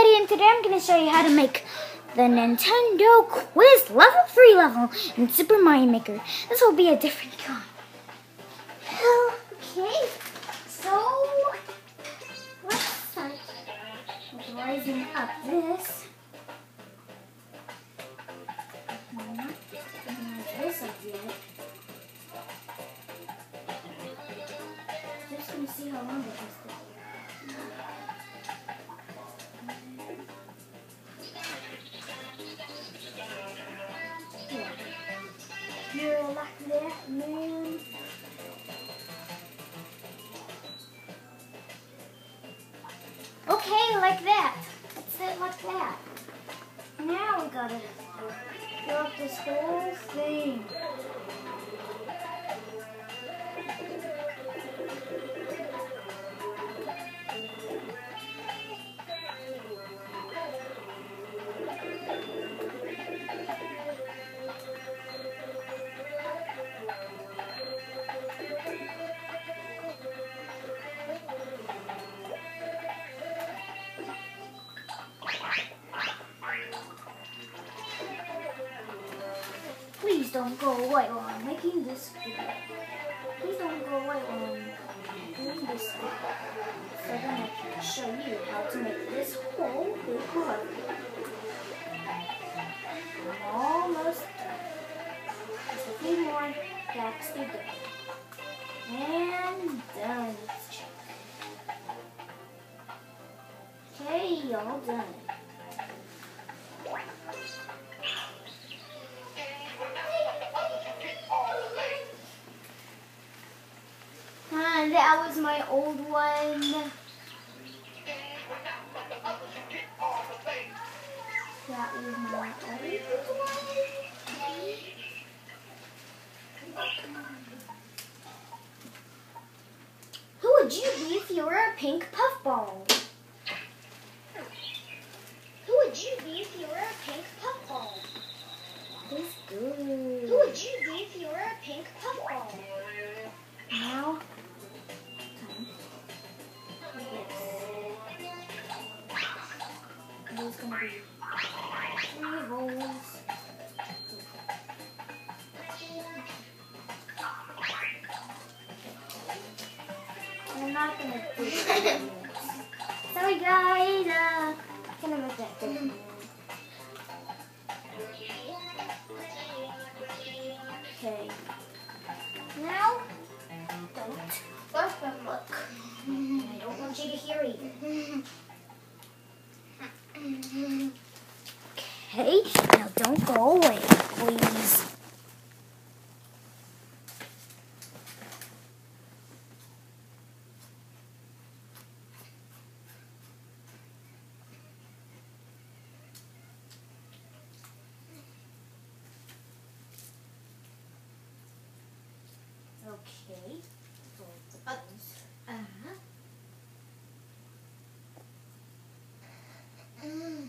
everybody and today I'm going to show you how to make the Nintendo Quiz Level 3 level in Super Mario Maker. This will be a different kind. Okay, so let's start rising up this. This. Just gonna see how long it. Okay, like that. That's it, like that. Now we gotta fill up this whole thing. Go away while I'm making this video. Please don't go away while I'm doing this video. So then I can show you how to make this whole big heart. I'm almost done. Just a few more gaps to go. And done. Okay, all done. That was my old one. That was my old one. Who would you be if you were a pink puffball? Who would you be if you were a pink puffball? Who would you be if you were a pink puffball? Okay, now don't go away, please. Okay, so the buttons. Uh-huh. Mm.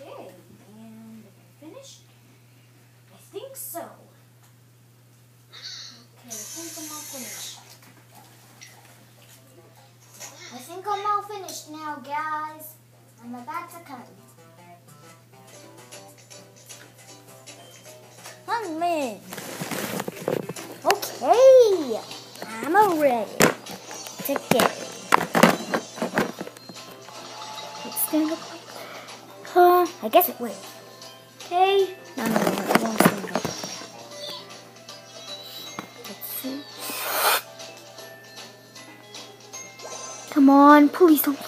Okay, and am I finished? I think so. Okay, I think I'm all finished. I think I'm finished now, guys. I'm about to cut. One minute. Okay, I'm ready to get it. Let's stand up. Huh, I guess it will. Okay. No, no, no, it won't stand up. Come on, please don't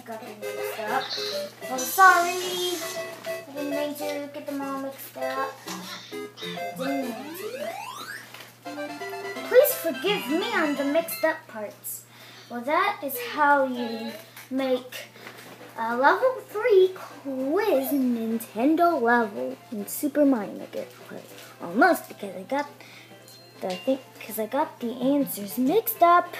I got them mixed up. Oh, sorry. I didn't mean to get them all mixed up. To. Please forgive me on the mixed up parts. Well, that is how you make a level 3 quiz Nintendo level in Super Mario Maker. Almost because I got the thing because I got the answers mixed up.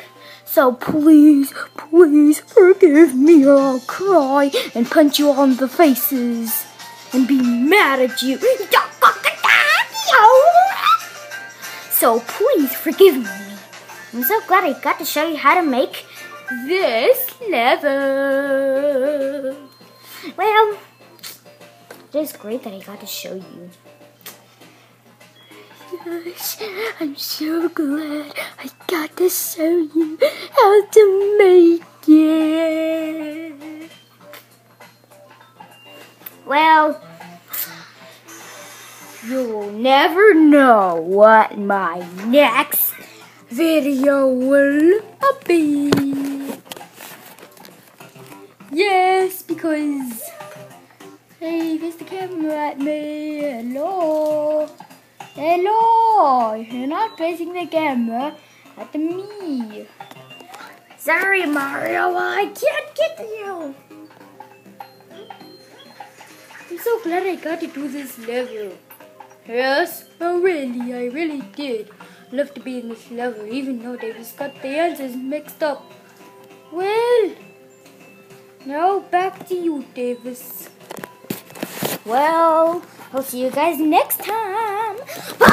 So please, please forgive me or I'll cry and punch you on the faces and be mad at you. So please forgive me. I'm so glad I got to show you how to make this level. Well, it's great that I got to show you. Gosh, I'm so glad I got to show you how to make it. Well, you'll never know what my next video will be. Yes, because hey, face the camera at me. Hello. Hello. You're not facing the camera at me. Sorry, Mario. I can't get you. I'm so glad I got to do this level. Yes, oh really, I really did love to be in this level, even though just got the answers mixed up. Well, now back to you, Davis. Well, I'll see you guys next time. Man.